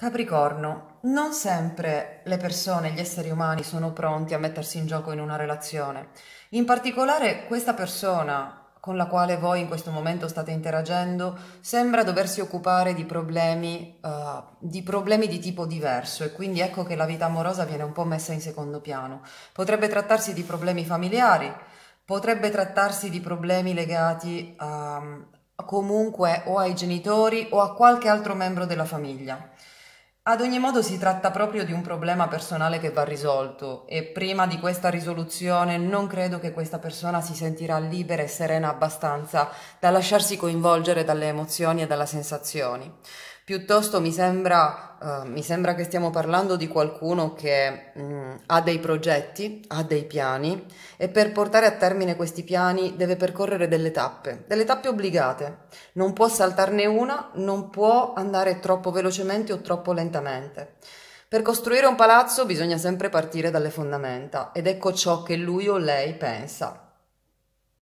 Capricorno, non sempre le persone, gli esseri umani sono pronti a mettersi in gioco in una relazione. In particolare questa persona con la quale voi in questo momento state interagendo sembra doversi occupare di problemi, uh, di problemi di tipo diverso e quindi ecco che la vita amorosa viene un po' messa in secondo piano. Potrebbe trattarsi di problemi familiari, potrebbe trattarsi di problemi legati a, comunque o ai genitori o a qualche altro membro della famiglia. Ad ogni modo si tratta proprio di un problema personale che va risolto e prima di questa risoluzione non credo che questa persona si sentirà libera e serena abbastanza da lasciarsi coinvolgere dalle emozioni e dalle sensazioni. Piuttosto mi sembra, uh, mi sembra che stiamo parlando di qualcuno che um, ha dei progetti, ha dei piani e per portare a termine questi piani deve percorrere delle tappe, delle tappe obbligate. Non può saltarne una, non può andare troppo velocemente o troppo lentamente. Per costruire un palazzo bisogna sempre partire dalle fondamenta ed ecco ciò che lui o lei pensa.